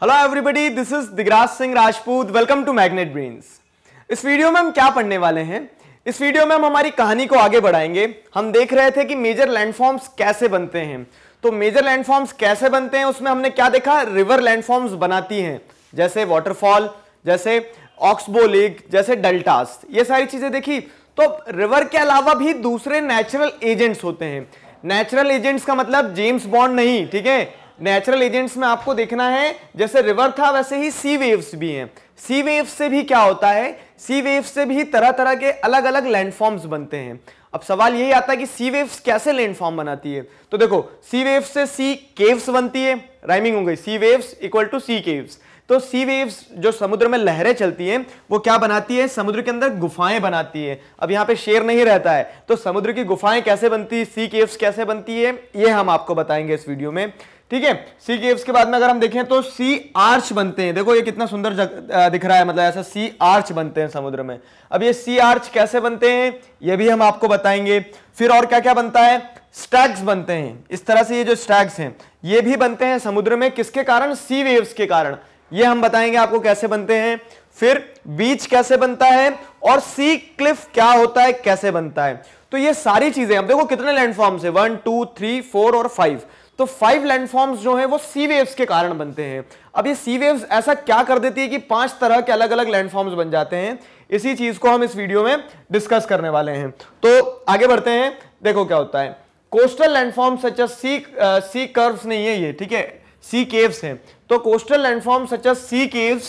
Hello everybody this is Digraj Singh Rajput welcome to Magnet Brains इस video में हम क्या पढ़ने वाले हैं? इस वीडियो में हम हमारी कहानी को आगे बढ़ाएँगे। हम देख रहे थे कि मेजर लैंडफॉर्म्स कैसे बनते हैं। तो मेजर लैंडफॉर्म्स कैसे बनते हैं? उसमें हमने क्या देखा? रिवर लैंडफॉर्म्स बनाती हैं। जैसे वाटरफॉल जैसे ऑक्सबो लेक जैसे डेल्टास ये सारी चीज़ें देखी। तो रिवर के अलावा भी दूसरे नेचुरल एजेंट्स होते हैं। नेचुरल एजेंट्स का मतलब जेम्स बॉन्ड नहीं, ठीक है? नेचुरल एजेंट्स में आपको देखना है, जैसे रिवर था, वैसे ही सी वेव्स भी हैं। सी वेव्स से भी क्या होता है? सी वेव्स से भी तरह तरह के अलग अलग लैंडफॉर्म्स बनते हैं। अब सवाल यही आता है कि सी वेव्स कैसे लैंडफॉर्म बनाती है? तो देखो सी वेव्स से सी केव्स बनती है। राइमिंग हो गई। Sea waves equal to sea caves तो सी वेव्स जो समुद्र में लहरें चलती हैं, वो क्या बनाती है? समुद्र के अंदर गुफाएँ बनाती है। अब यहाँ पे शेर नहीं रहता है। तो समुद्र की गुफाएँ कैसे बनती है सी केव्स कैसे बनती है, ये हम आपको बताएँगे इस वीडियो में। ठीक है? सी केव्स के बाद में अगर हम देखें तो सी आर्च बनते हैं। देखो ये कितना सुंदर दिख रहा है मतलब ऐसा सी आर्च बनते हैं समुद्र में। अब ये सी आर्च कैसे बनते हैं, ये भी हम आपको बताएँगे। फिर और क्या क्या बनता है? स्टैग्स बनते हैं। इस तरह से ये जो स्टैग्स हैं, ये भी बनते हैं समुद्र में। किसके कारण? सी वेव्स के कारण। ये हम बताएँगे आपको कैसे बनते हैं। फिर बीच कैसे बनता है और सी क्लिफ क्या होता है, कैसे बनता है। तो ये सारी चीज़ें, अब देखो कितने लैंडफॉर्म्स है। वन टू थ्री फोर और फाइव तो फाइव लैंडफॉर्म्स जो है, वो सी वेव्स के कारण बनते हैं। अब ये सी वेव्स ऐसा क्या कर देती है कि पाँच तरह के अलग अलग लैंडफॉर्म्स बन जाते हैं? इसी चीज़ को हम इस वीडियो में डिस्कस करने वाले हैं। तो आगे बढ़ते हैं। देखो क्या होता है। Coastal landform such sea sea curves नहीं है ये, ठीक है? सी केव्स हैं। तो coastal landform such sea caves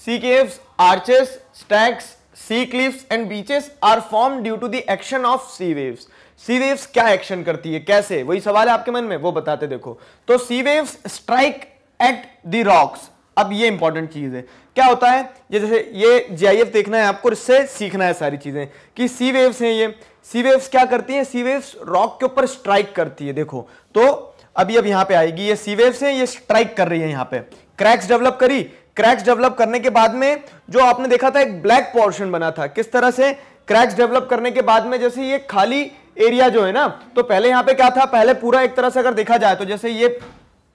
sea caves arches stacks sea cliffs and beaches are form due to the action of sea waves sea waves क्या action करती है? कैसे? वही सवाल है आपके मन में? वो बताते देखो। तो sea waves strike at the rocks अब ये इंपॉर्टेंट चीज़ है। क्या होता है? ये जैसे ये जीआईएफ देखना है आपको इससे सीखना है सारी चीज़ें। कि सी वेव्स हैं ये। सी वेव्स क्या करती हैं? सी वेव्स रॉक के ऊपर स्ट्राइक करती है। देखो। तो अभी अब यहाँ पे आएगी। ये सी वेव्स हैं, ये स्ट्राइक कर रही है यहाँ पे। क्रैक्स डेवलप करी। क्रैक्स डेवलप करने के बाद में जो आपने देखा था, एक ब्लैक पोर्शन बना था। किस तरह से क्रैक्स डेवलप करने के बाद में जैसे ये खाली एरिया जो है ना तो पहले यहाँ पे क्या था? पहले पूरा एक तरह से अगर देखा जाए तो जैसे ये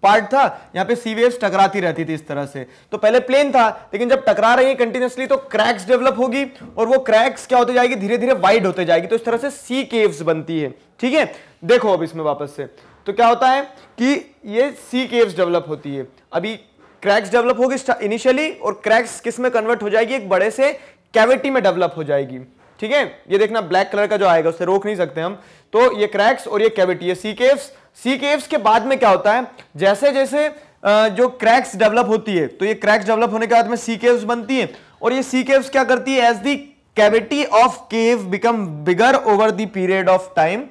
पार्ट था, यहाँ पे सी वेव्स टकराती रहती थी इस तरह से। तो पहले प्लेन था, लेकिन जब टकरा रही है कंटिन्यूसली तो क्रैक्स डेवलप होगी और वो क्रैक्स क्या होते जाएगी? धीरे धीरे वाइड होते जाएगी। तो इस तरह से सी केव्स बनती है। ठीक है? देखो अब इसमें वापस से। तो क्या होता है कि ये सी केव्स डेवलप होती है। अभी क्रैक्स डेवलप होगी इनिशियली और क्रैक्स किसमें कन्वर्ट हो जाएगी? एक बड़े से कैविटी में डेवलप हो जाएगी। ठीक है? ये देखना ब्लैक कलर का जो आएगा, उसे रोक नहीं सकते हम। तो ये क्रैक्स और ये cavity sea caves sea caves के बाद में क्या होता है? जैसे जैसे जो क्रैक्स डेवलप होती है तो ये क्रैक्स डेवलप होने के बाद में सी केव्स बनती है। और ये सी केव्स क्या करती है? As the cavity of cave become bigger over the period of time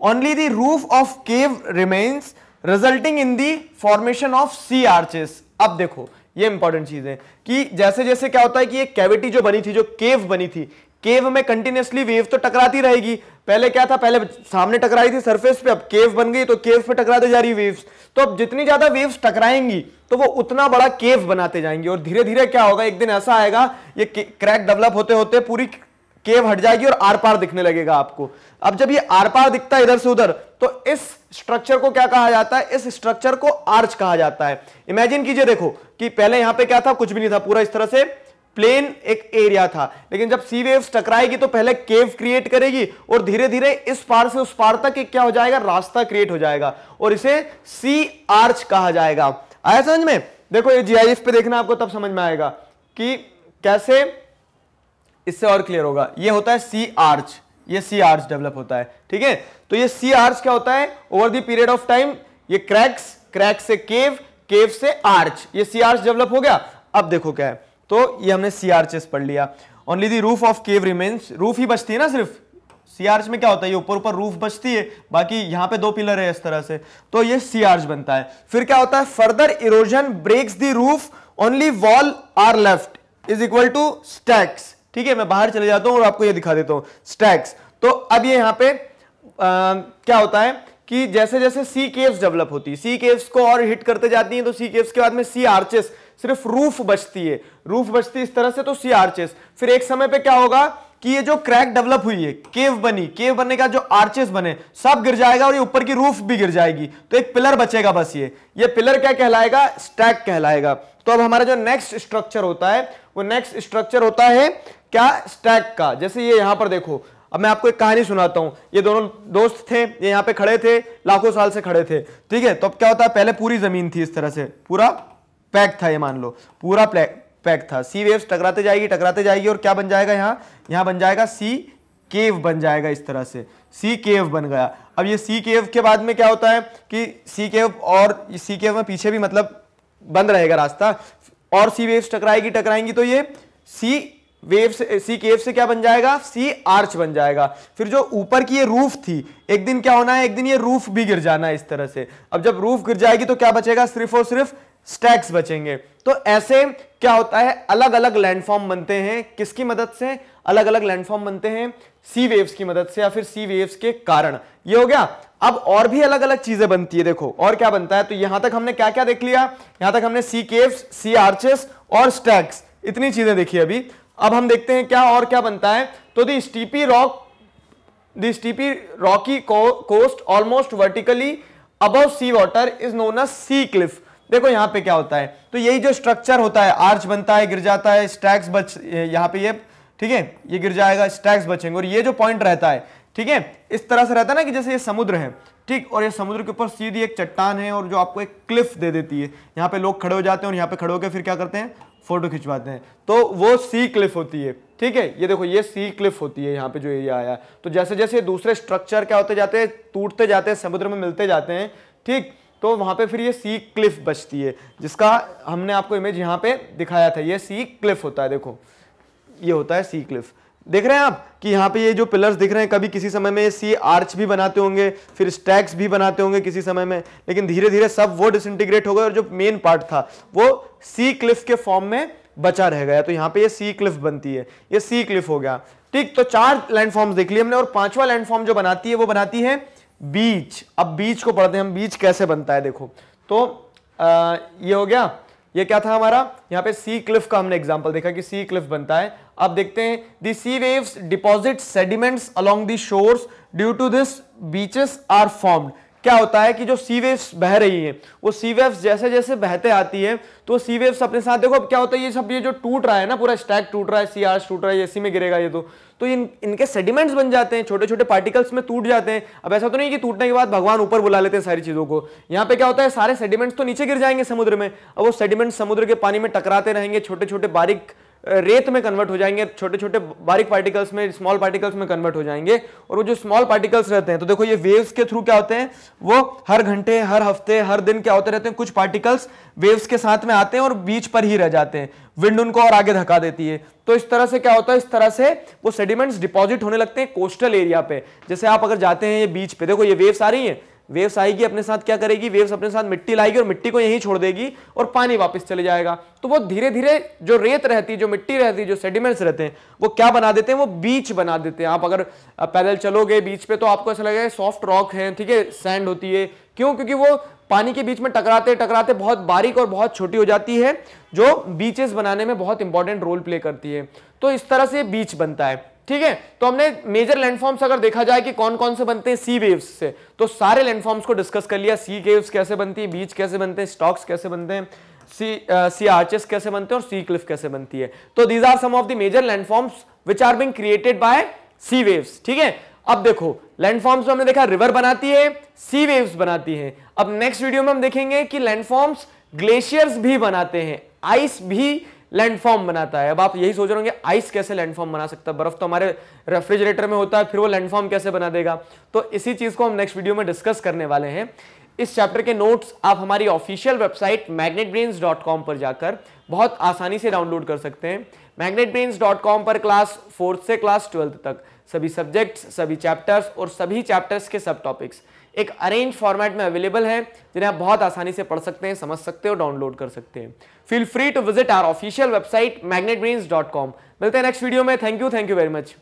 only the roof of cave remains resulting in the formation of sea arches अब देखो, ये इंपॉर्टेंट चीज़ है कि जैसे जैसे क्या होता है कि ये कैविटी जो बनी थी, जो केव बनी थी केव में कंटिन्यूसली वेव तो टकराती रहेगी। पहले क्या था? पहले सामने टकराई थी सरफेस पे, अब केव बन गई तो केव पे टकराते जा रही वेव्स तो अब जितनी ज़्यादा वेव्स टकराएँगी तो वो उतना बड़ा केव बनाते जाएँगे और धीरे धीरे क्या होगा? एक दिन ऐसा आएगा, ये क्रैक डेवलप होते होते पूरी केव हट जाएगी और आर पार दिखने लगेगा आपको। अब जब ये आर पार दिखता है इधर से उधर तो इस स्ट्रक्चर को क्या कहा जाता है? इस स्ट्रक्चर को आर्च कहा जाता है। इमेजिन कीजिए, देखो, कि पहले यहाँ पे क्या था? कुछ भी नहीं था, पूरा इस तरह से प्लेन एक एरिया था। लेकिन जब सी वेव्स टकराएगी तो पहले केव क्रिएट करेगी और धीरे धीरे इस पार से उस पार तक एक क्या हो जाएगा? रास्ता क्रिएट हो जाएगा और इसे सी आर्च कहा जाएगा। आया समझ में? देखो, ये जीआईएफ पे देखना आपको, तब समझ में आएगा कि कैसे इससे और क्लियर होगा। ये होता है सी आर्च ये सी आर्च डेवलप होता है, ठीक है? तो ये सी आर्च क्या होता है? Over the period of time ये क्रैक्स क्रैक से केव केव से आर्च ये सी आर्च डेवलप हो गया। अब देखो क्या है। तो ये हमने सी आर्चेस पढ़ लिया। Only the roof of cave remains roof ही बचती है ना सिर्फ़? सी आर्च में क्या होता है? ये ऊपर ऊपर रूफ बचती है, बाकी यहाँ पे दो पिलर है इस तरह से। तो ये सी आर्च बनता है। फिर क्या होता है? Further erosion breaks the roof only wall are left is equal to stacks ठीक है मैं बाहर चले जाता हूँ और आपको ये दिखा देता हूँ। स्टैक्स तो अब ये यहाँ पे आ, क्या होता है कि जैसे जैसे सी केव्स डेवलप होती है सी केव्स को और हिट करते जाती हैं तो सी केव्स के बाद में सी आर्चेस सिर्फ़ रूफ बचती है। रूफ बचती इस तरह से तो सी आर्चेस फिर एक समय पे क्या होगा कि ये जो क्रैक डेवलप हुई है केव बनी केव बनने का जो आर्चेस बने सब गिर जाएगा और ये ऊपर की रूफ भी गिर जाएगी। तो एक पिलर बचेगा बस ये। ये पिलर क्या कहलाएगा? स्टैक कहलाएगा। तो अब हमारा जो नेक्स्ट स्ट्रक्चर होता है वो नेक्स्ट स्ट्रक्चर होता है क्या स्टैक का? जैसे ये यहाँ पर देखो, अब मैं आपको एक कहानी सुनाता हूँ। ये दोनों दोस्त थे, ये यहाँ पे खड़े थे, लाखों साल से खड़े थे। ठीक है तो अब क्या होता है, पहले पूरी ज़मीन थी इस तरह से, पूरा पैक था ये मान लो, पूरा पैक था। सी वेव्स टकराते जाएगी टकराते जाएगी और क्या बन जाएगा यहाँ? यहाँ बन जाएगा सी केव बन जाएगा इस तरह से। सी केव बन गया। अब ये सी केव के बाद में क्या होता है कि सी केव और सी केव में पीछे भी मतलब बंद रहेगा रास्ता। और सी वेव्स टकराएगी, टकराएँगी तो ये सी वेव से, सी केव से क्या बन जाएगा? सी आर्च बन जाएगा। फिर जो ऊपर की ये रूफ थी, एक दिन क्या होना है? एक दिन ये रूफ भी गिर जाना है इस तरह से। अब जब रूफ गिर जाएगी तो क्या बचेगा? सिर्फ़ और सिर्फ़ स्टैक्स बचेंगे। तो ऐसे क्या होता है? अलग अलग लैंडफॉर्म बनते हैं। किसकी मदद से? अलग अलग लैंडफॉर्म बनते हैं सी वेव्स की मदद से या फिर सी वेव्स के कारण। ये हो गया। अब और भी अलग अलग चीज़ें बनती है। देखो, और क्या बनता है? तो यहाँ तक हमने क्या क्या देख लिया? यहाँ तक हमने सी केव्स, सी आर्चेस और स्टैक्स। इतनी चीज़ें देखी अभी। अब हम देखते हैं क्या और क्या बनता है। तो the steepy rock the steepy rocky coast almost vertically above sea water is known sea cliff देखो यहाँ पे क्या होता है। तो यही जो स्ट्रक्चर होता है आर्च बनता है, गिर जाता है स्टैक्स बच, यहाँ पे ये, ठीक है, ये गिर जाएगा स्टैक्स बचेंगे। और ये जो पॉइंट रहता है, ठीक है, इस तरह से रहता है ना कि जैसे ये समुद्र है, ठीक, और ये समुद्र के ऊपर सीधी एक चट्टान है और जो आपको एक क्लिफ दे देती है। यहाँ पे लोग खड़े हो जाते हैं और यहाँ पे खड़े होकर फिर क्या करते हैं फ़ोटो खिंचवाते हैं। तो वो सी क्लिफ होती है, ठीक है? ये देखो, ये सी क्लिफ होती है, यहाँ पे जो एरिया आया। तो जैसे जैसे दूसरे स्ट्रक्चर क्या होते जाते हैं, टूटते जाते हैं, समुद्र में मिलते जाते हैं, ठीक? तो वहाँ पे फिर ये सी क्लिफ बचती है, जिसका हमने आपको इमेज यहाँ पे दिखाया था। ये सी क्लिफ होता है, देखो। ये होता है सी क्लिफ। देख रहे हैं आप कि यहाँ पे ये जो पिलर्स दिख रहे हैं कभी किसी समय में सी आर्च भी बनाते होंगे फिर स्टैक्स भी बनाते होंगे किसी समय में लेकिन धीरे धीरे सब वो डिसइंटीग्रेट हो गए और जो मेन पार्ट था वो सी क्लिफ के फॉर्म में बचा रह गया। तो यहाँ पे ये सी क्लिफ बनती है। ये सी क्लिफ हो गया। ठीक तो चार लैंडफॉर्म्स देख लिए हमने और पांचवा लैंडफॉर्म जो बनाती है वो बनाती है बीच अब बीच को पढ़ते हैं हम। बीच कैसे बनता है देखो। तो आ, ये हो गया। ये क्या था हमारा? यहाँ पे सी क्लिफ का हमने एग्ज़ाम्पल देखा कि सी क्लिफ बनता है। अब देखते हैं the sea waves deposit sediments along the shores due to this beaches are formed क्या होता है कि जो सी वेव्स बह रही हैं, वो सी वेव्स जैसे जैसे बहते आती है तो सी वेव्स अपने साथ, देखो अब क्या होता है, ये सब ये जो टूट रहा है ना, पूरा स्टैक टूट रहा है सी आर टूट रहा है इसी में गिरेगा ये तो। तो इन, इनके सेडिमेंट्स बन जाते हैं छोटे छोटे पार्टिकल्स में टूट जाते हैं। अब ऐसा तो नहीं कि टूटने के बाद भगवान ऊपर बुला लेते हैं सारी चीज़ों को। यहाँ पे क्या होता है, सारे सेडिमेंट्स तो नीचे गिर जाएँगे समुद्र में। अब वो सेडिमेंट समुद्र के पानी में टकराते रहेंगे छोटे छोटे बारीक रेत में कन्वर्ट हो जाएँगे छोटे छोटे बारीक पार्टिकल्स में स्मॉल पार्टिकल्स में कन्वर्ट हो जाएँगे। और वो जो स्मॉल पार्टिकल्स रहते हैं तो देखो ये वेव्स के थ्रू क्या होते हैं? वो हर घंटे, हर हफ़्ते, हर दिन क्या होते रहते हैं? कुछ पार्टिकल्स वेव्स के साथ में आते हैं और बीच पर ही रह जाते हैं। विंड उनको और आगे धक्का देती है। तो इस तरह से क्या होता है? इस तरह से वो सेडिमेंट्स डिपॉजिट होने लगते हैं कोस्टल एरिया पे। जैसे आप अगर जाते हैं ये बीच पे, देखो ये वेव्स आ रही है। वेव्स आएगी अपने साथ, क्या करेगी? वेव्स अपने साथ मिट्टी लाएगी और मिट्टी को यहीं छोड़ देगी और पानी वापस चले जाएगा। तो वो धीरे धीरे जो रेत रहती है जो मिट्टी रहती है जो सेडिमेंट्स रहते हैं, वो क्या बना देते हैं? वो बीच बना देते हैं। आप अगर पैदल चलोगे बीच पे तो आपको ऐसा लगेगा सॉफ्ट रॉक है, ठीक है? सैंड होती है। क्यों? क्योंकि वो पानी के बीच में टकराते टकराते बहुत बारीक और बहुत छोटी हो जाती है, जो बीचेस बनाने में बहुत इंपॉर्टेंट रोल प्ले करती है। तो इस तरह से बीच बनता है। ठीक है? तो हमने मेजर लैंडफॉर्म्स अगर देखा जाए कि कौन कौन से बनते हैं सी वेव्स से तो सारे लैंडफॉर्म्स को डिस्कस कर लिया। सी वेव्स कैसे बनती है बीच कैसे बनते हैं स्टॉक्स कैसे बनते हैं सी सी आर्चेस कैसे बनते हैं और सी क्लिफ कैसे बनती है। तो these are some of the major landforms which are being created by sea waves ठीक है? अब देखो लैंडफॉर्म्स हमने देखा रिवर बनाती है सी वेव्स बनाती है। अब नेक्स्ट वीडियो में हम देखेंगे कि लैंडफॉर्म्स ग्लेशियर्स भी बनाते हैं आइस भी लैंडफॉर्म बनाता है। अब आप यही सोच रहे होंगे, आइस कैसे लैंडफॉर्म बना सकता है? बर्फ़ तो हमारे रेफ्रिजरेटर में होता है, फिर वो लैंडफॉर्म कैसे बना देगा? तो इसी चीज़ को हम नेक्स्ट वीडियो में डिस्कस करने वाले हैं। इस चैप्टर के नोट्स आप हमारी ऑफिशियल वेबसाइट मैग्नेटब्रेन्स पर जाकर बहुत आसानी से डाउनलोड कर सकते हैं। मैग्नेटब्रेन्स पर क्लास फोर्थ से क्लास ट्वेल्थ तक सभी सब्जेक्ट्स सभी चैप्टर्स और सभी चैप्टर्स के सब टॉपिक्स एक अरेंज फॉर्मेट में अवेलेबल है, जिन्हें आप बहुत आसानी से पढ़ सकते हैं, समझ सकते हैं डाउनलोड कर सकते हैं। Feel free to visit our official website Magnet मिलते हैं नेक्स्ट वीडियो में। Thank you thank you very much